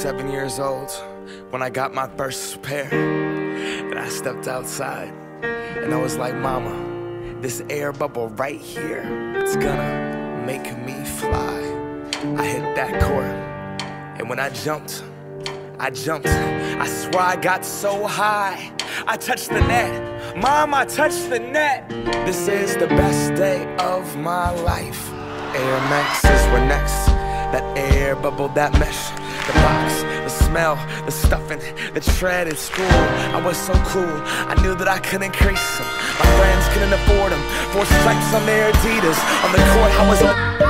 seven years old when I got my first pair. And I stepped outside and I was like, Mama, this air bubble right here, it's gonna make me fly. I hit that court and when I jumped, I jumped. I swear I got so high. I touched the net. Mom, I touched the net. This is the best day of my life. Air Maxes were next. That air bubble, that mesh. The box, the smell, the stuffing, the tread at school. I was so cool. I knew that I couldn't crease them. My friends couldn't afford them. Four stripes on their Adidas. On the court, I was.